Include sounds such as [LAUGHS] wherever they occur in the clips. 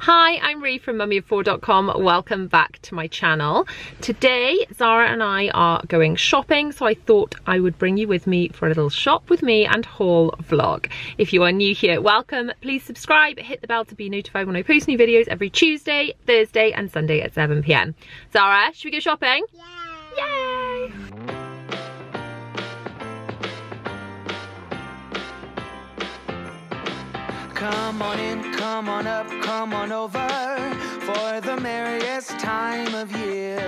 Hi, I'm Rhi from mummyof4.com. Welcome back to my channel. Today, Zara and I are going shopping, so I thought I would bring you with me for a little shop with me and haul vlog. If you are new here, welcome. Please subscribe, hit the bell to be notified when I post new videos every Tuesday, Thursday and Sunday at 7pm. Zara, should we go shopping? Yeah. Yay! Come on in, come on up, come on over for the merriest time of year.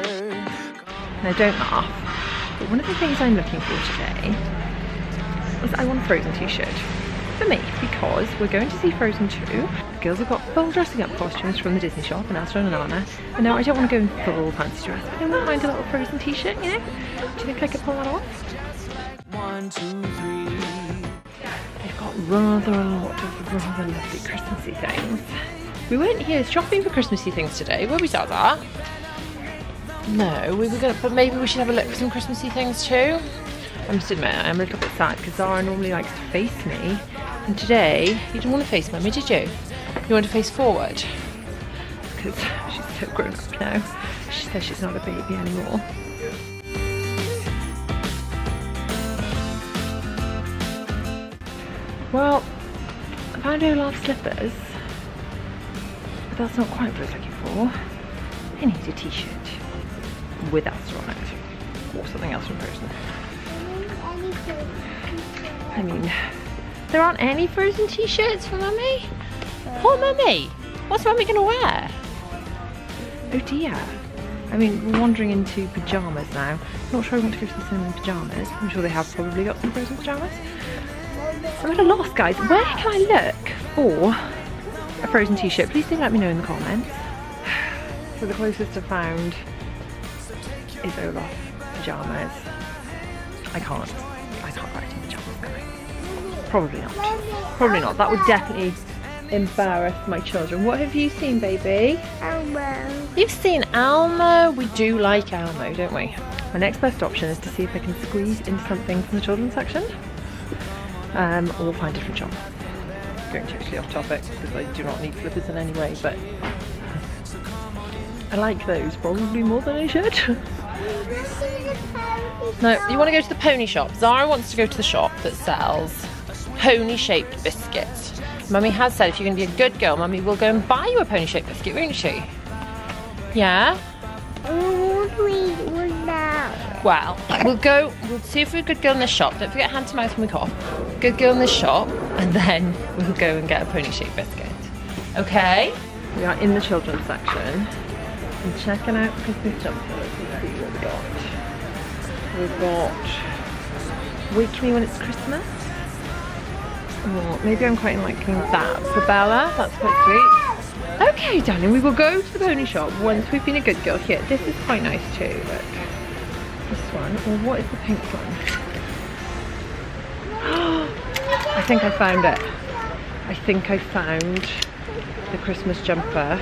Now don't laugh, but one of the things I'm looking for today is I want a Frozen t-shirt for me because we're going to see Frozen 2. The girls have got full dressing up costumes from the Disney shop and Elsa and Anna. And now I don't want to go in full fancy dress, but I wouldn't mind a little Frozen t-shirt, you know? Do you think I could pull that off? One, two, three. They've got rather a lot of rather lovely Christmassy things. We weren't here shopping for Christmassy things today, were we, Zaza? No, we were gonna, but maybe we should have a look for some Christmassy things too. I must admit, I'm a little bit sad because Zara normally likes to face me, and today you didn't want to face Mummy, did you? You want to face forward because [LAUGHS] she's so grown up now. She says she's not a baby anymore. Well, I found Olaf slippers, but that's not quite what I was looking for. I need a t-shirt with Elsa on it, or something else from Frozen. I mean, there aren't any Frozen t-shirts for Mummy? Poor Mummy! What's Mummy gonna wear? Oh dear. I mean, we're wandering into pyjamas now. Not sure I want to go to the cinema in pyjamas. I'm sure they have probably got some Frozen pyjamas. I'm at a loss, guys. Where can I for a Frozen t-shirt? Please do let me know in the comments. [SIGHS] So the closest I found is Olaf pyjamas. I can't. I can't wear it in pyjamas, can I? Probably not. Probably not. That would definitely embarrass my children. What have you seen, baby? Elmo. You've seen Elmo. We do like Elmo, don't we? My next best option is to see if I can squeeze into something from the children's section. Um, or we'll find a different shop. Going totally off topic because I do not need slippers in any way, but I like those probably more than I should. [LAUGHS] No, you want to go to the pony shop. Zara wants to go to the shop that sells pony-shaped biscuits. Mummy has said if you're going to be a good girl, Mummy will go and buy you a pony-shaped biscuit, won't she? Yeah? Oh, want now? Well, we'll go, we'll see if a good girl in the shop. Don't forget hand to mouth when we cough. Good girl in the shop, and then we'll go and get a pony-shaped biscuit. Okay? We are in the children's section and checking out Christmas jumpers. Let's see what we got. We've got Wake Me When It's Christmas. Oh, maybe I'm quite liking that for Bella. That's quite sweet. Okay, darling, we will go to the pony shop once we've been a good girl here. This is quite nice too, look. This one, or what is the pink one? [GASPS] I think I found it. I think I found the Christmas jumper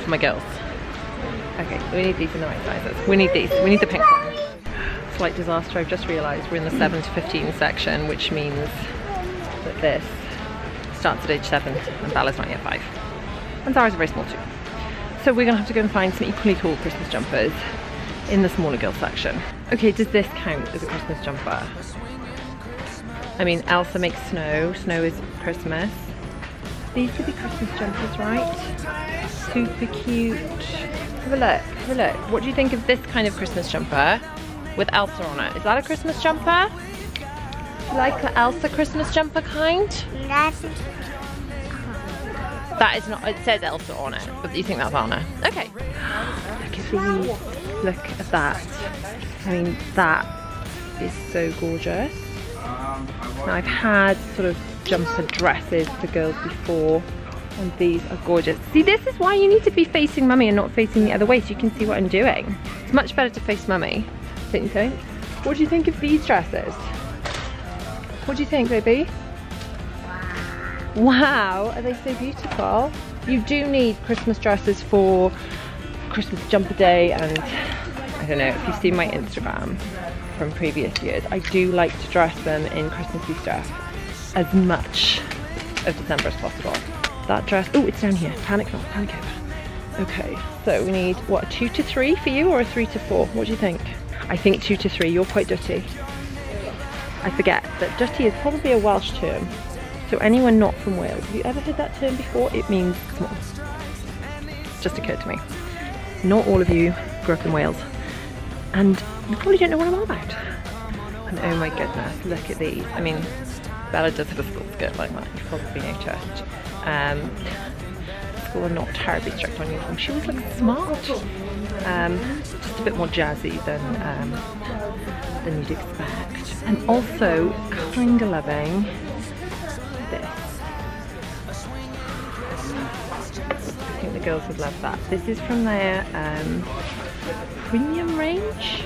for my girls. Okay, we need these in the right sizes. We need these. We need the pink one. Slight disaster. I've just realised we're in the 7 to 15 section, which means that this starts at age 7 and Bella's not yet 5. And Zara's very small too. So we're going to have to go and find some equally cool Christmas jumpers in the smaller girl section. Okay, does this count as a Christmas jumper? I mean, Elsa makes snow. Snow is Christmas. These could be Christmas jumpers, right? Super cute. Have a look, have a look. What do you think of this kind of Christmas jumper with Elsa on it? Is that a Christmas jumper? Like the Elsa Christmas jumper kind? That's That is not, it says Elsa on it, but you think that's Anna. Okay. Look at these. Look at that. I mean, that is so gorgeous. Now, I've had sort of jumper dresses for girls before, and these are gorgeous. See, this is why you need to be facing mummy and not facing the other way so you can see what I'm doing. It's much better to face mummy, don't you think? What do you think of these dresses? What do you think, baby? Wow, are they so beautiful? You do need Christmas dresses for Christmas jumper day and I don't know, if you've seen my Instagram from previous years, I do like to dress them in Christmassy stuff as much of December as possible. that dress. Oh, it's down here. Panic not, panic over. Okay, so we need what a two to three for you or a three to four? What do you think? I think two to three. You're quite dutty. I forget that dutty is probably a Welsh term. So anyone not from Wales, have you ever heard that term before? It means small. Just occurred to me. Not all of you grew up in Wales. And you probably don't know what I'm on about. And oh my goodness, look at these. I mean, Bella does have a school skirt like that, you've probably noticed. Um, school are not terribly strict on uniform. She always looks smart. Um, just a bit more jazzy than, um, than you'd expect. And also kind of loving girls would love that. This is from their um, premium range,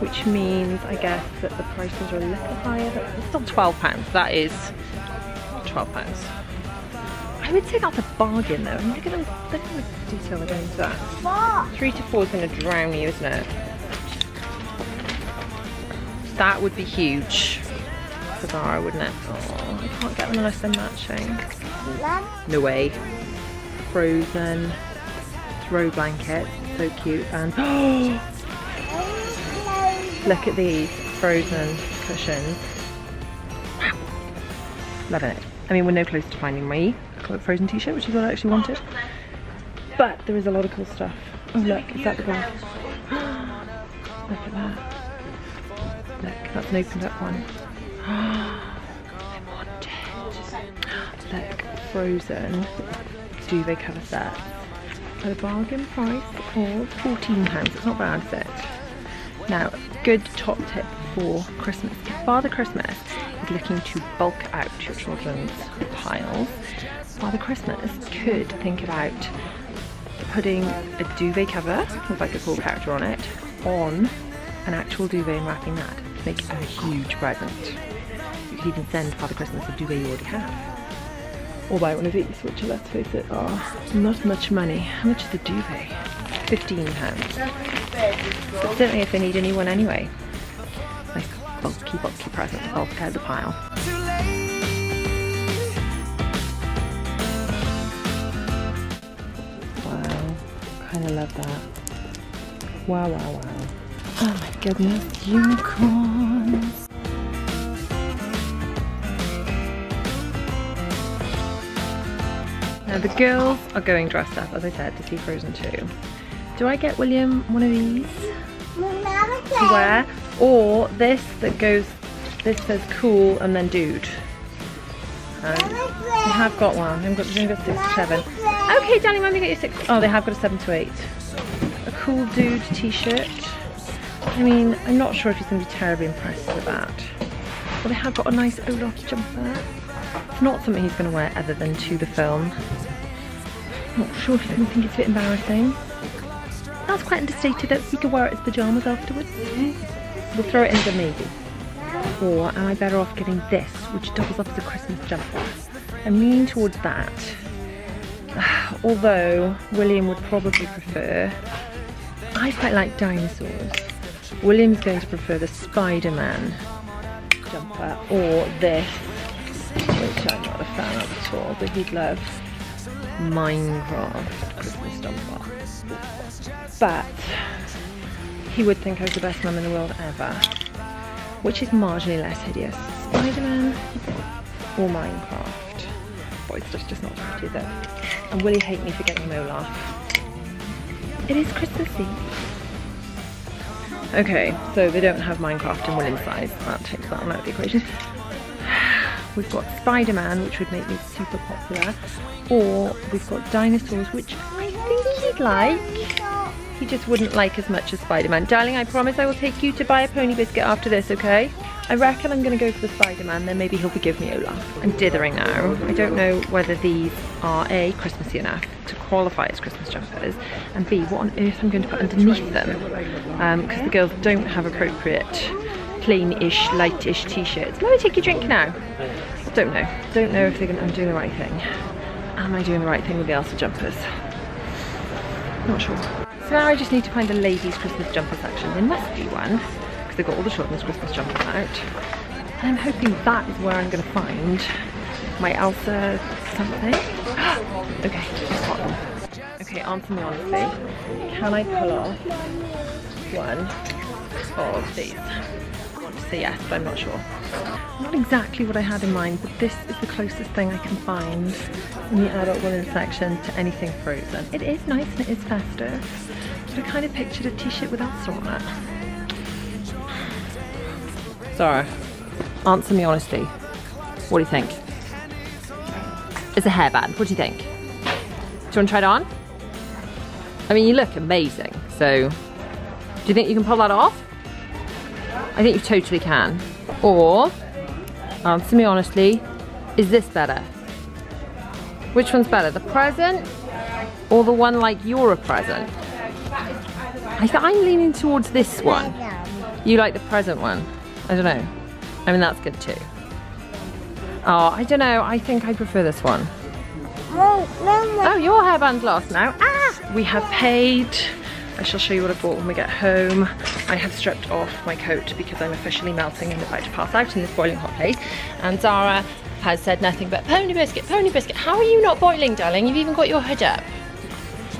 which means I guess that the prices are a little higher. It's still £12. That is £12. I would say that's a bargain though. I mean, look at them, look at the detail they're going into that. Three to four is going to drown you, isn't it? That would be huge Zara, wouldn't it? Oh, I can't get them unless they're matching. No way. Frozen throw blanket, so cute. And [GASPS] look at these frozen cushions. Loving it. I mean, we're no closer to finding my frozen t-shirt, which is what I actually wanted. But there is a lot of cool stuff. Oh look, is that the bag? [GASPS] look at that. Look, that's an opened up one. [GASPS] I want it. Look, frozen duvet cover set at a bargain price of £14. It's not bad, is it? Now, good top tip for Christmas. If Father Christmas is looking to bulk out your children's piles, Father Christmas could think about putting a duvet cover with like a cool character on it on an actual duvet and wrapping that to make a huge present. You could even send Father Christmas a duvet you already have or buy one of these, which let's face it are not much money. How much is the duvet? Fifteen pounds. But certainly if they need a new one anyway. Nice bulky, bulky present to bulk out the pile. Wow, kind of love that. Wow, wow, wow. Oh my goodness, unicorns. Now the girls are going dressed up, as I said, to see Frozen 2. Do I get William one of these to wear? Or this that goes, this says cool and then dude. Um, they have got one, they've got, they've got six to seven. Okay, darling, let me get you six. Oh, they have got a seven to eight. A cool dude t-shirt. I mean, I'm not sure if he's going to be terribly impressed with that. But they have got a nice Olaf jumper. It's not something he's going to wear other than to the film. Not sure if he's going to think it's a bit embarrassing. That's quite understated that he could wear it as pyjamas afterwards. We'll throw it in the maybe. Or am I better off getting this, which doubles up as a Christmas jumper? I'm leaning towards that. [SIGHS] Although William would probably prefer, I quite like dinosaurs. William's going to prefer the Spider-Man jumper or this which I'm not a fan of at all, but he'd love Minecraft Christmas jumper. But he would think I was the best mum in the world ever, which is marginally less hideous. Spider-Man or Minecraft. Boy, stuff's just not pretty, is it? And will he hate me for getting him Olaf? It is Christmas Eve. Okay, so they don't have Minecraft in William's size. That takes that one out of the equation. We've got Spider-Man, which would make me super popular. Or we've got dinosaurs, which I think he'd like. He just wouldn't like as much as Spider-Man. Darling, I promise I will take you to buy a pony biscuit after this, okay? I reckon I'm going to go for the Spider-Man, then maybe he'll forgive me Olaf. I'm dithering now. I don't know whether these are A, Christmassy enough to qualify as Christmas jumpers, and B, what on earth I'm going to put underneath them. Because um, the girls don't have appropriate plain-ish, light-ish t-shirts. Let me take your drink now. Don't know. Don't know if gonna, I'm doing the right thing. Am I doing the right thing with the Elsa jumpers? Not sure. So now I just need to find the ladies' Christmas jumper section. There must be one, because they've got all the children's Christmas jumpers out. And I'm hoping that is where I'm going to find my Elsa something. [GASPS] okay, got them. Okay, answer me honestly. Can I pull off one of these? Say yes, but I'm not sure. Not exactly what I had in mind, but this is the closest thing I can find in the adult women's section to anything frozen. It is nice and it is festive, but I kind of pictured a t-shirt without on it. Zara, answer me honestly. What do you think? It's a hairband. What do you think? Do you want to try it on? I mean, you look amazing. So, do you think you can pull that off? I think you totally can. Or, answer me honestly, is this better? Which one's better, the present or the one like you're a present? I think I'm leaning towards this one. You like the present one? I don't know. I mean, that's good too. Oh, I don't know. I think I prefer this one. Oh, your hairband's lost now. Ah! We have paid. I shall show you what I bought when we get home. I have stripped off my coat because I'm officially melting and about to pass out in this boiling hot place. And Zara has said nothing but pony biscuit, pony biscuit. How are you not boiling, darling? You've even got your hood up.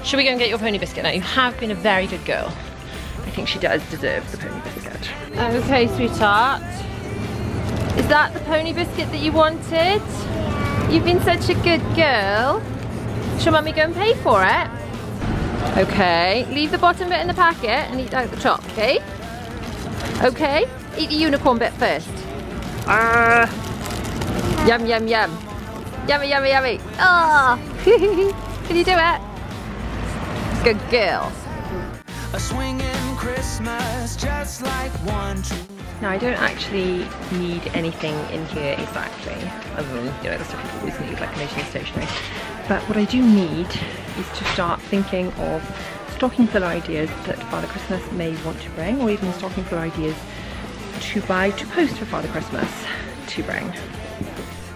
Should we go and get your pony biscuit now? You have been a very good girl. I think she does deserve the pony biscuit. Okay, sweetheart. Is that the pony biscuit that you wanted? You've been such a good girl. Shall mummy go and pay for it? Okay, leave the bottom bit in the packet and eat out the top, okay? Okay, eat the unicorn bit first. Ah, yum, yum, yum. Yummy, yummy, yummy. Oh, [LAUGHS] can you do it? Good girl. A swinging Christmas, just like one true. Now I don't actually need anything in here exactly, other than, you know, the stuff you always need, like emotional stationery. But what I do need is to start thinking of stocking filler ideas that Father Christmas may want to bring, or even stocking filler ideas to buy to post for Father Christmas to bring.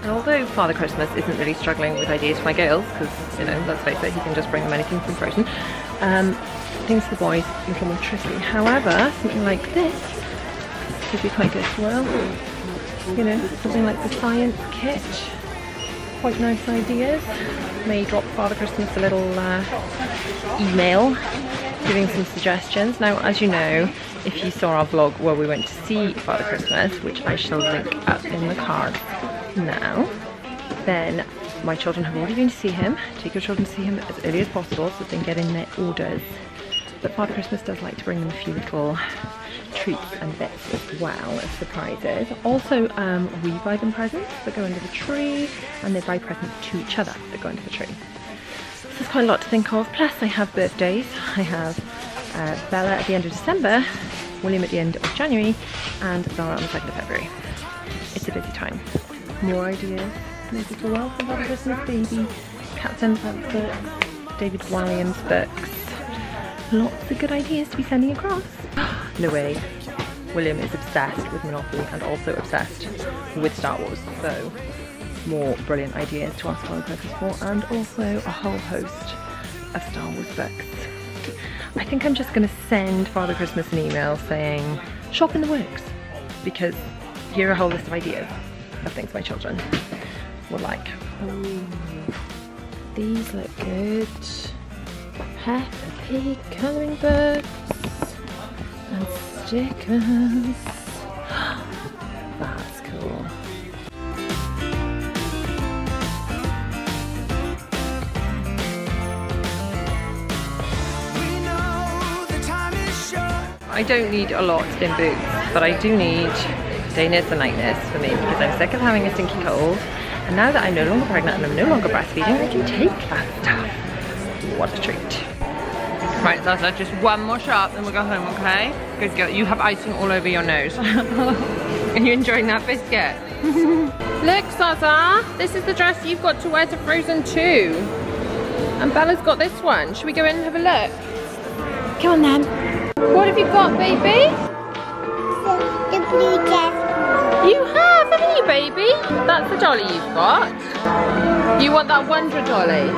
And although Father Christmas isn't really struggling with ideas for my girls, because, you know, let's face it, he can just bring them anything from Frozen, um, things for the boys a little more tricky. However, something like this could be quite good as well. You know, something like the science kit. Quite nice ideas. May drop Father Christmas a little uh, email giving some suggestions. Now, as you know, if you saw our vlog where we went to see Father Christmas, which I shall link up in the card now, then my children have already been to see him. Take your children to see him as early as possible so they can get in their orders. But Father Christmas does like to bring them a few little treats and bits as well as surprises. Also, um, we buy them presents that go under the tree and they buy presents to each other that go under the tree. So there's quite a lot to think of. Plus I have birthdays. [LAUGHS] I have uh, Bella at the end of December, William at the end of January and Zara on the 2nd of February. It's a busy time. More ideas maybe for Welcome Father Christmas Baby, Captain Pants books, David Walliams books. Lots of good ideas to be sending across. [GASPS] no way. William is obsessed with Monopoly and also obsessed with Star Wars. So more brilliant ideas to ask Father Christmas for and also a whole host of Star Wars books. I think I'm just going to send Father Christmas an email saying shop in the works because here are a whole list of ideas of things my children would like. Ooh, these look good. Pig colouring books and stickers. [GASPS] That's cool. I don't need a lot in boots, but I do need Day Nurse and Night Nurse for me because I'm sick of having a stinky cold. And now that I'm no longer pregnant and I'm no longer breastfeeding, I can take that stuff. What a treat. Right, Zaza, just one more shot, then we'll go home, okay? Good girl. You have icing all over your nose. [LAUGHS] Are you enjoying that biscuit? [LAUGHS] Look, Zaza, this is the dress you've got to wear to Frozen 2. And Bella's got this one. Should we go in and have a look? Come on then. What have you got, baby? The, the blue dress. You have, haven't you, baby? That's the dolly you've got. You want that Wonder Dolly?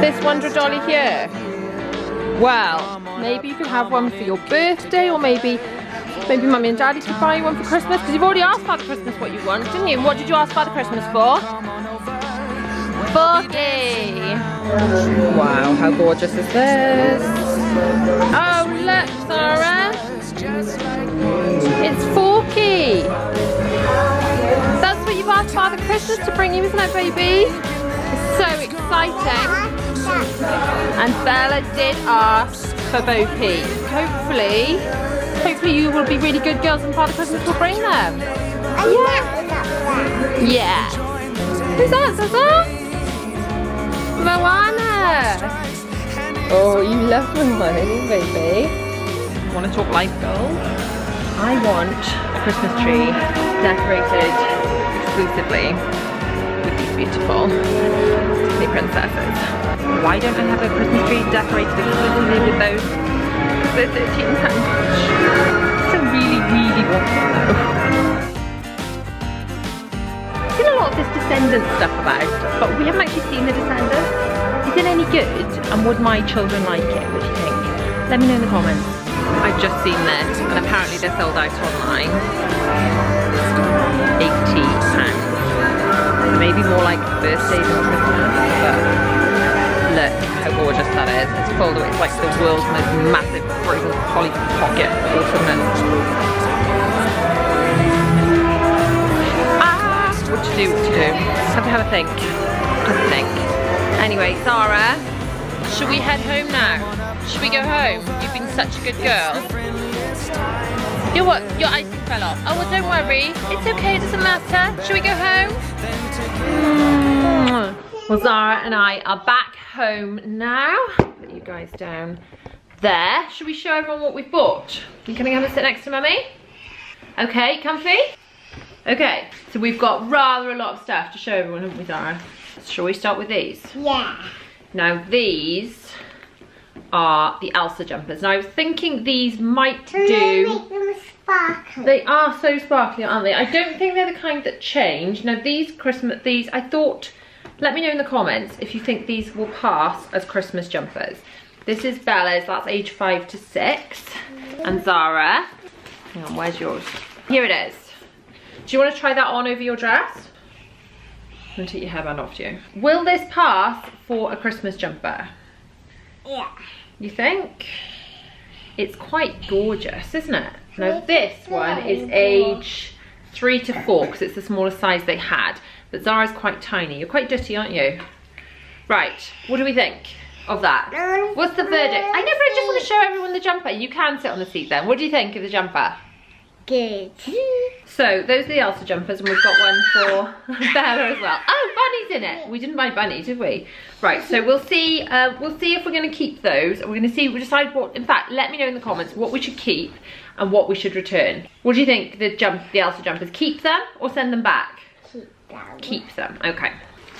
This Wonder Dolly here? Well, maybe you could have one for your birthday, or maybe maybe Mummy and Daddy could buy you one for Christmas, because you've already asked Father Christmas what you want, didn't you? What did you ask Father Christmas for? Forky! Wow, how gorgeous is this? Oh, look, Zara. It's Forky. That's what you've asked Father Christmas to bring you, isn't it, baby? It's so exciting. And Bella did ask for Bo Peep. Hopefully, hopefully you will be really good girls and Father Christmas will bring them. Yeah. Yeah. Who's that, Zaza? Moana. Oh, you love Moana, baby. Want to talk life goals? I want a Christmas tree decorated exclusively with these beautiful Disney princesses. Why don't I have a Christmas tree decorated exclusively with those? They're 13 pounds each. So really, really want one though. Seen a lot of this Descendants stuff about, but we haven't actually seen the Descendants. Is it any good? And would my children like it? What do you think? Let me know in the comments. I've just seen this, and apparently they're sold out online. 80 pounds. Maybe more like birthdays and Christmas, but look how gorgeous that is. It's like the world's most massive frozen Polly Pocket awesomeness. Ah, what to do, what to do. Have to have a think. Have a think. Anyway, Zara, should we head home now? Should we go home? You've been such a good girl. Your what? Your icing fell off. Oh, well, don't worry. It's okay, it doesn't matter. Should we go home? Mm. Well, Zara and I are back home now. Put you guys down there. Should we show everyone what we've bought? You gonna come and sit next to Mummy? Okay, comfy? Okay, so we've got rather a lot of stuff to show everyone, haven't we, Zara? Shall we start with these? Yeah. Now, these are the Elsa jumpers. Now, I was thinking these might Can do... make them sparkle? They are so sparkly, aren't they? I don't think they're the kind that change. Now these Christmas, these, I thought, let me know in the comments if you think these will pass as Christmas jumpers. This is Bella's, that's age five to six. And Zara, hang on, where's yours? Here it is. Do you want to try that on over your dress? I'm gonna take your hairband off you. Will this pass for a Christmas jumper? Yeah. You think? It's quite gorgeous, isn't it? Now this one is age three to four because it's the smallest size they had. But Zara's quite tiny. You're quite dirty, aren't you? Right, what do we think of that? What's the verdict? I know, but I just want to show everyone the jumper. You can sit on the seat then. What do you think of the jumper? Good. So those are the Elsa jumpers and we've got one for [LAUGHS] Bella as well. Oh, Bunny's in it. We didn't buy Bunny, did we? Right, so we'll see, uh, we'll see if we're gonna keep those. We're gonna see, we'll decide what, in fact, let me know in the comments what we should keep and what we should return. What do you think, the jump, the Elsa jumpers? Keep them or send them back? Keep them. Keep them, okay.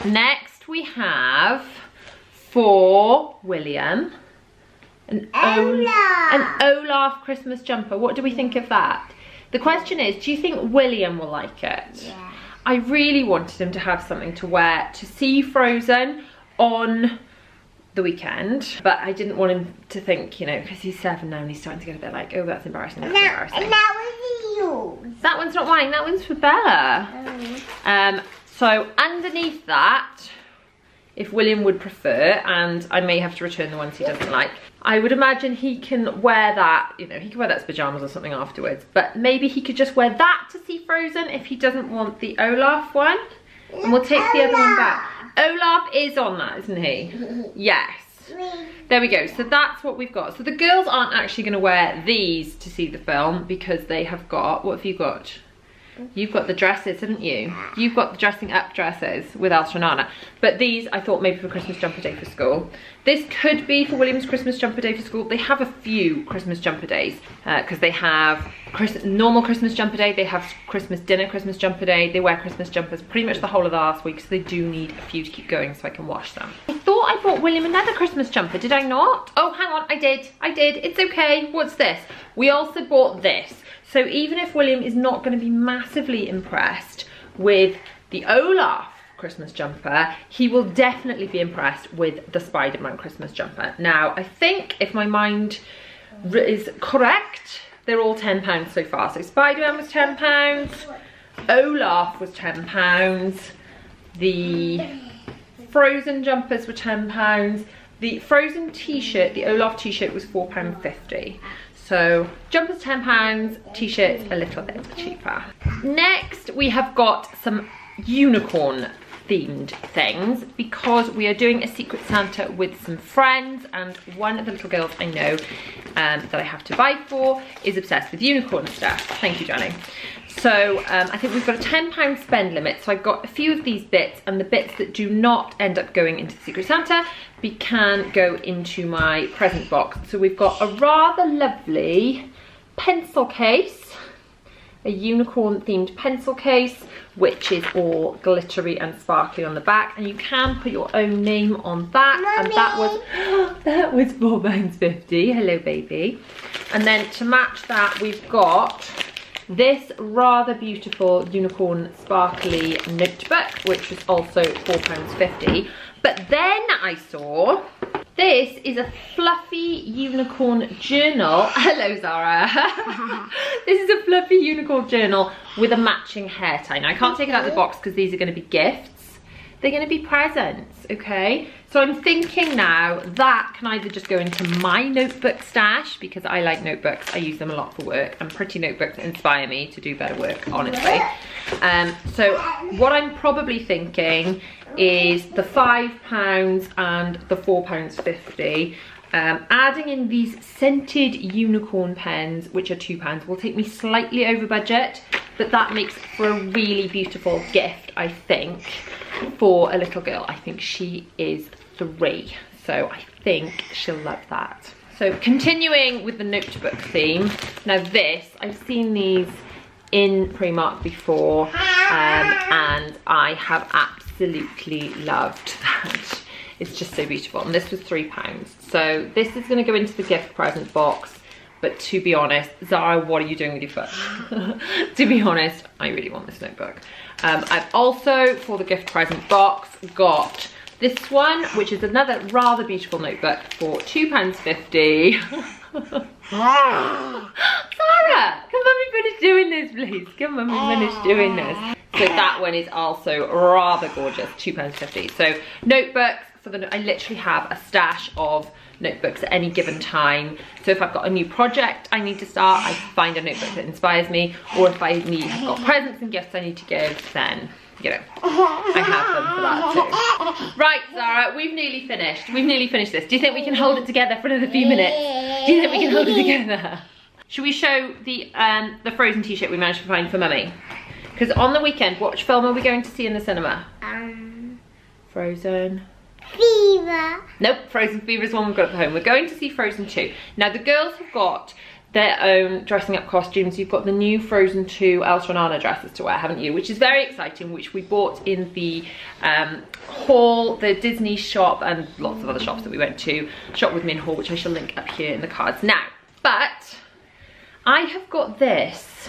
Next we have for William, an, Ol- an Olaf Christmas jumper. What do we think of that? The question is, do you think William will like it? Yeah. I really wanted him to have something to wear to see Frozen on the weekend, but I didn't want him to think, you know, because he's seven now and he's starting to get a bit like, oh, that's embarrassing, that's That, embarrassing. and that was. That one's not mine, that one's for Bella. Um, so underneath that, if William would prefer, and I may have to return the ones he doesn't like, I would imagine he can wear that, you know, he can wear that as pajamas or something afterwards, but maybe he could just wear that to see Frozen if he doesn't want the Olaf one. And we'll take the other one back. Olaf is on that, isn't he? [LAUGHS] Yes. There we go. So that's what we've got. So the girls aren't actually going to wear these to see the film because they have got, what have you got? You've got the dresses, haven't you? You've got the dressing up dresses with Anna. But these I thought maybe for Christmas jumper day for school. This could be for William's Christmas jumper day for school. They have a few Christmas jumper days uh, because they have normal Christmas jumper day, they have Christmas dinner Christmas jumper day. They wear Christmas jumpers pretty much the whole of the last week so they do need a few to keep going so I can wash them. I thought I bought William another Christmas jumper, did I not? Oh, hang on, I did, I did. It's okay, what's this? We also bought this. So even if William is not going to be massively impressed with the Olaf Christmas jumper, he will definitely be impressed with the Spider-Man Christmas jumper. Now, I think if my mind is correct, they're all £10 so far. So Spider-Man was £10, Olaf was £10, the Frozen jumpers were £10. The Frozen t-shirt, the Olaf t-shirt was £4.50. So jumpers £10, t-shirts a little bit cheaper. Next we have got some unicorn themed things because we are doing a Secret Santa with some friends and one of the little girls I know um, that I have to buy for is obsessed with unicorn stuff. Thank you, Johnny. So um, I think we've got a £10 spend limit. So I've got a few of these bits and the bits that do not end up going into the Secret Santa we can go into my present box. So we've got a rather lovely pencil case, a unicorn themed pencil case, which is all glittery and sparkly on the back. And you can put your own name on that. Mommy. And that was, [GASPS] that was £4.50. Hello, baby. And then to match that, we've got this rather beautiful unicorn sparkly notebook, which was also £4.50. But then I saw this is a fluffy unicorn journal. [LAUGHS] Hello, Zara. [LAUGHS] this is a fluffy unicorn journal with a matching hair tie. Now, I can't take it out of the box because these are going to be gifts. They're going to be presents, okay? So I'm thinking now that can either just go into my notebook stash because I like notebooks. I use them a lot for work and pretty notebooks inspire me to do better work, honestly. Um, so what I'm probably thinking is the five pounds and the four pounds 50 um, adding in these scented unicorn pens, which are two pounds, will take me slightly over budget, but that makes for a really beautiful gift, I think, for a little girl. I think she is three, so I think she'll love that. So continuing with the notebook theme, now this, I've seen these in Primark before, um, and I have absolutely loved that. It's just so beautiful. And this was three pounds. So this is gonna go into the gift present box. But to be honest, Zara, what are you doing with your foot? [LAUGHS] to be honest, I really want this notebook. Um, I've also, for the gift present box, got this one, which is another rather beautiful notebook for £2.50. Zara, [LAUGHS] can mummy finish doing this, please? Can mummy finish doing this? So that one is also rather gorgeous, £2.50. So notebooks, for the, I literally have a stash of notebooks at any given time. So if I've got a new project I need to start, I find a notebook that inspires me. Or if I need, have got presents and gifts I need to give, then you know, I have them for that too. Right, Zara, we've nearly finished. We've nearly finished this. Do you think we can hold it together for another few minutes? Do you think we can hold it together? Should we show the um, the Frozen t-shirt we managed to find for Mummy? Because on the weekend, what film are we going to see in the cinema? Um, Frozen. fever. Nope, Frozen Fever is one we've got at home. We're going to see Frozen 2. Now the girls have got their own dressing up costumes. You've got the new Frozen 2 Elsa and Anna dresses to wear, haven't you? Which is very exciting, which we bought in the um, hall, the Disney shop and lots of other shops that we went to. Shop with me in haul, which I shall link up here in the cards now. But I have got this.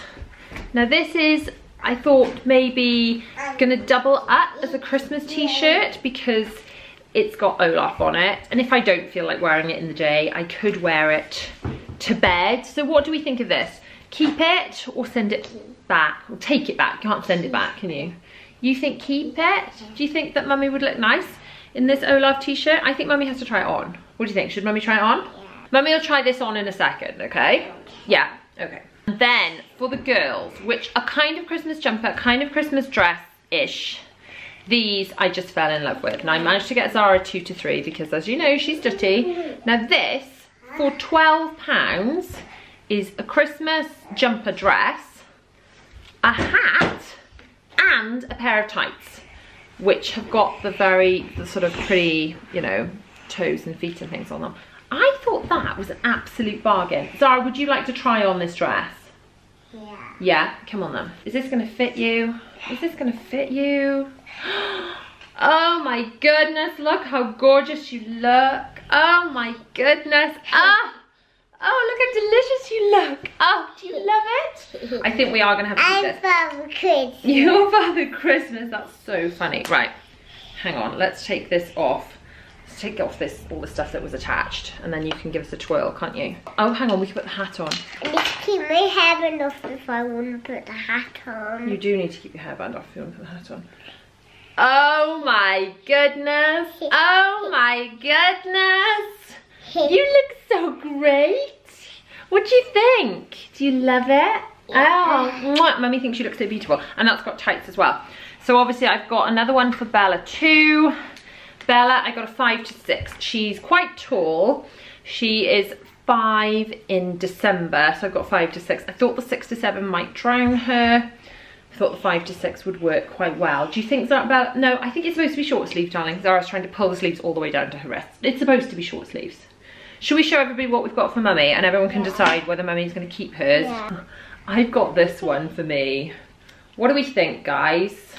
Now this is, I thought maybe um, gonna double up as a Christmas t-shirt because it's got Olaf on it. And if I don't feel like wearing it in the day, I could wear it to bed. So what do we think of this? Keep it or send it back? Or take it back, you can't send it back, can you? You think keep it? Do you think that mummy would look nice in this Olaf t-shirt? I think mummy has to try it on. What do you think? Should mummy try it on? Mummy will try this on in a second, okay? Yeah, okay. And then for the girls, which are kind of Christmas jumper, kind of Christmas dress-ish, these I just fell in love with. And I managed to get Zara two to three because as you know, she's dirty. Now this, for 12 pounds, is a Christmas jumper dress, a hat, and a pair of tights, which have got the very, the sort of pretty, you know, toes and feet and things on them. I thought that was an absolute bargain. Zara, would you like to try on this dress? Yeah. Yeah, come on then. Is this gonna fit you? Is this gonna fit you? [GASPS] Oh my goodness, look how gorgeous you look. Oh my goodness. Ah! Oh, look how delicious you look. Oh, do you love it? I think we are gonna have to do I'm. Father Chris. Your Father Christmas, that's so funny. Right, hang on, let's take this off. Take off this, all the stuff that was attached, and then you can give us a twirl, can't you? Oh, hang on, we can put the hat on. I need to keep my hair off if I want to put the hat on. You do need to keep your hairband off if you want to put the hat on. Oh my goodness. Oh my goodness. You look so great. What do you think? Do you love it? Oh, mwah. mummy thinks you look so beautiful. And that's got tights as well. So obviously I've got another one for Bella too. Bella, I got a five to six. She's quite tall. She is five in December, so I've got five to six. I thought the six to seven might drown her. I thought the five to six would work quite well. Do you think that about, no, I think it's supposed to be short sleeve, darling. Zara's trying to pull the sleeves all the way down to her wrist. It's supposed to be short sleeves. Should we show everybody what we've got for mummy and everyone can decide whether mummy's gonna keep hers? Yeah. I've got this one for me. What do we think, guys?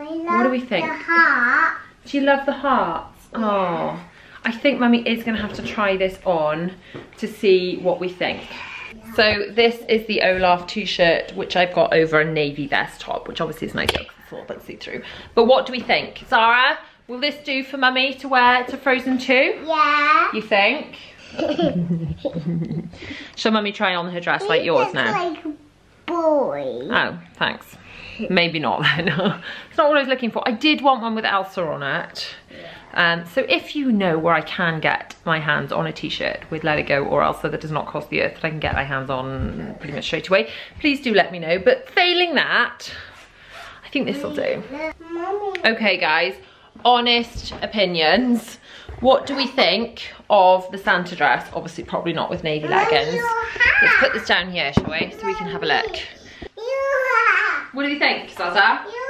Love do we think? The heart. Do you love the hearts? Oh, I think mummy is gonna have to try this on to see what we think. So this is the Olaf t-shirt, which I've got over a navy vest top, which obviously is nice for but see through. But what do we think? Zara, will this do for mummy to wear to Frozen 2? Yeah. You think? [LAUGHS] Shall mummy try on her dress like yours It's now? like boy. Oh, thanks. Maybe not [LAUGHS] then. it's not what I was looking for. I did want one with Elsa on it. Um, so if you know where I can get my hands on a t-shirt with Let It Go or Elsa that does not cost the earth that I can get my hands on pretty much straight away, please do let me know. But failing that, I think this will do. Okay guys, honest opinions. What do we think of the Santa dress? Obviously probably not with navy leggings. Let's put this down here, shall we? So we can have a look. What do you think, Zaza? You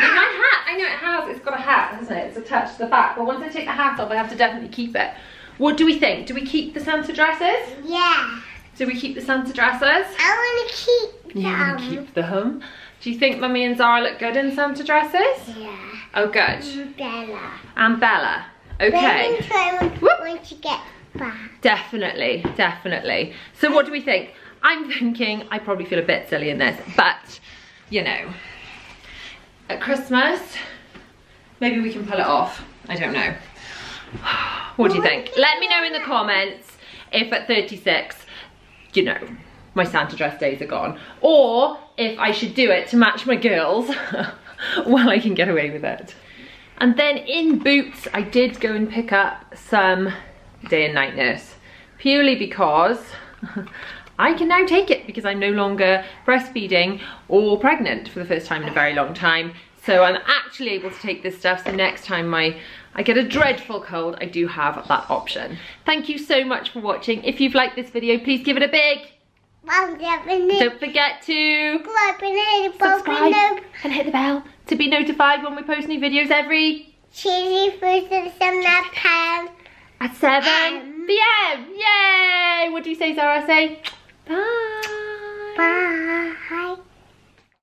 No, have. my hat, I know it has, it's got a hat, hasn't it? It's attached to the back, but once I take the hat off, I have to definitely keep it. What do we think? Do we keep the Santa dresses? Yeah. Do we keep the Santa dresses? I want to keep them. You want to keep them? Do you think Mummy and Zara look good in Santa dresses? Yeah. Oh, good. Bella. And Bella. Okay. Then Whoop. when she gets back. Definitely, definitely. So what do we think? I'm thinking I probably feel a bit silly in this, but you know, at Christmas, maybe we can pull it off. I don't know. What do you think? Let me know in the comments if at 36, you know, my Santa dress days are gone. Or if I should do it to match my girls [LAUGHS] while I can get away with it. And then in Boots, I did go and pick up some day and night nurse purely because [LAUGHS] I can now take it because I'm no longer breastfeeding or pregnant for the first time in a very long time. So I'm actually able to take this stuff. So next time my I get a dreadful cold, I do have that option. Thank you so much for watching. If you've liked this video, please give it a big. Don't forget to Subscribe and hit the bell to be notified when we post new videos every Cheesy food and time. at 7 Um, p.m. Yay! What do you say, Zara? Say bye. Bye.